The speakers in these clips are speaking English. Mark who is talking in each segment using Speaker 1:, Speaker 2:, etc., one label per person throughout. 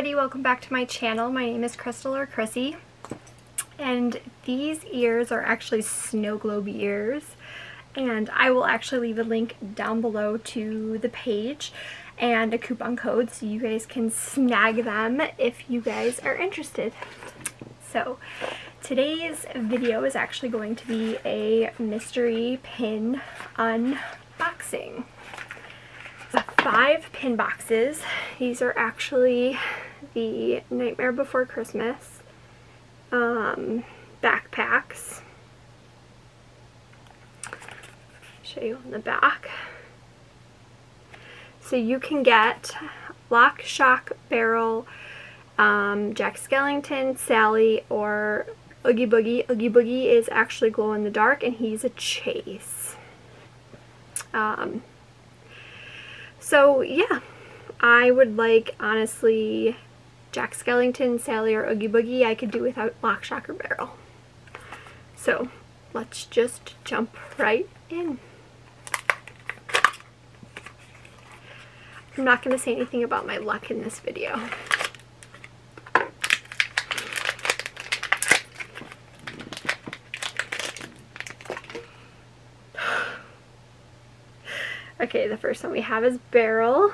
Speaker 1: everybody, welcome back to my channel. My name is Crystal or Kryssy and these ears are actually snow globe ears and I will actually leave a link down below to the page and a coupon code so you guys can snag them if you guys are interested. So today's video is actually going to be a mystery pin unboxing five pin boxes. These are actually the Nightmare Before Christmas um, backpacks. Show you on the back. So you can get Lock, Shock, Barrel, um, Jack Skellington, Sally, or Oogie Boogie. Oogie Boogie is actually glow in the dark and he's a chase. Um, so yeah, I would like, honestly, Jack Skellington, Sally, or Oogie Boogie. I could do without Lock, Shock, or Barrel. So let's just jump right in. I'm not going to say anything about my luck in this video. Okay, the first one we have is Barrel.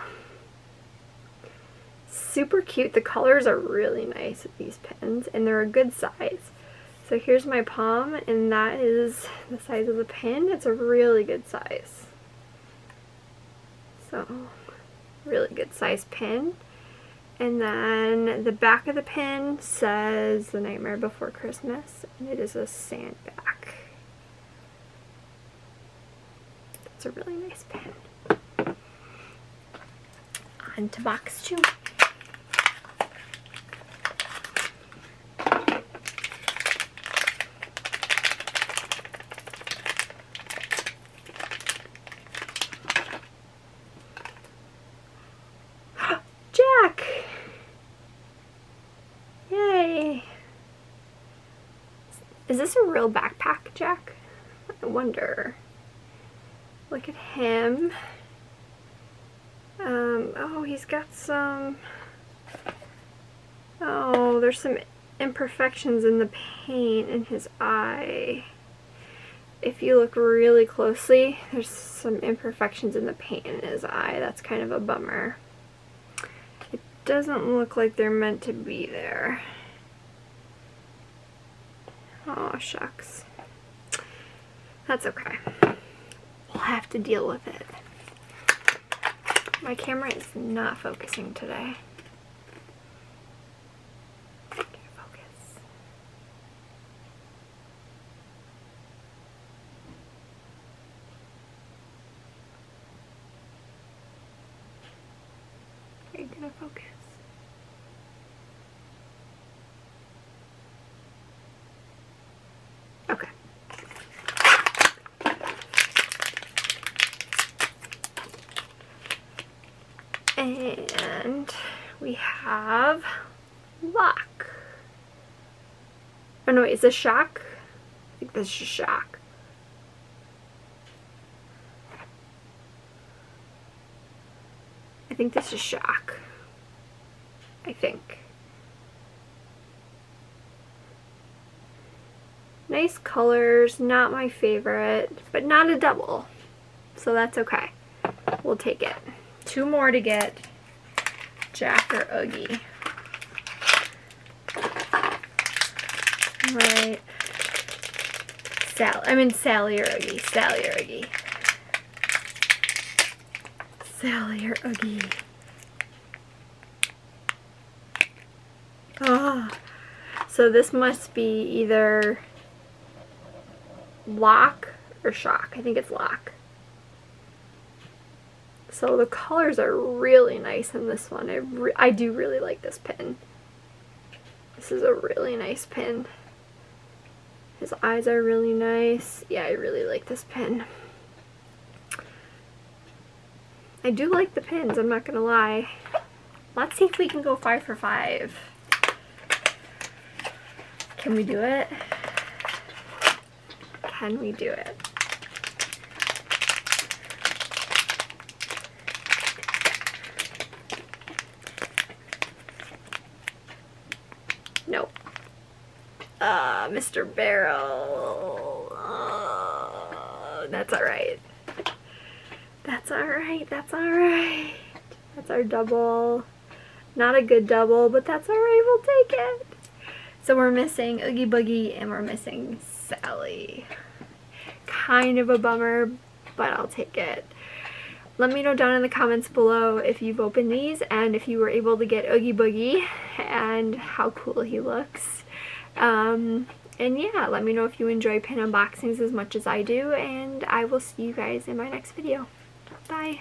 Speaker 1: Super cute. The colors are really nice with these pins, and they're a good size. So here's my palm, and that is the size of the pin. It's a really good size. So, really good size pin. And then the back of the pin says The Nightmare Before Christmas, and it is a sandback. It's a really nice pen. On to box two. Jack! Yay! Is this a real backpack, Jack? I wonder. Look at him. Um, oh, he's got some... Oh, there's some imperfections in the paint in his eye. If you look really closely, there's some imperfections in the paint in his eye. That's kind of a bummer. It doesn't look like they're meant to be there. Oh, shucks. That's okay We'll have to deal with it. My camera is not focusing today. Gonna focus? And we have lock. Oh no, is this shock? I think this is shock. I think this is shock. I think. Nice colors, not my favorite, but not a double. So that's okay. We'll take it two more to get Jack or Oogie. Right. Sally. I mean Sally or Oogie. Sally or Oogie. Sally or Oogie. Oh. So this must be either lock or shock. I think it's lock. So the colors are really nice in this one. I, I do really like this pin. This is a really nice pin. His eyes are really nice. Yeah, I really like this pin. I do like the pins, I'm not going to lie. Let's see if we can go five for five. Can we do it? Can we do it? Uh, Mr. Barrel. Uh, that's alright. That's alright, that's alright. That's our double. Not a good double, but that's alright, we'll take it. So we're missing Oogie Boogie and we're missing Sally. Kind of a bummer, but I'll take it. Let me know down in the comments below if you've opened these and if you were able to get Oogie Boogie and how cool he looks. Um, and yeah, let me know if you enjoy pin unboxings as much as I do and I will see you guys in my next video. Bye!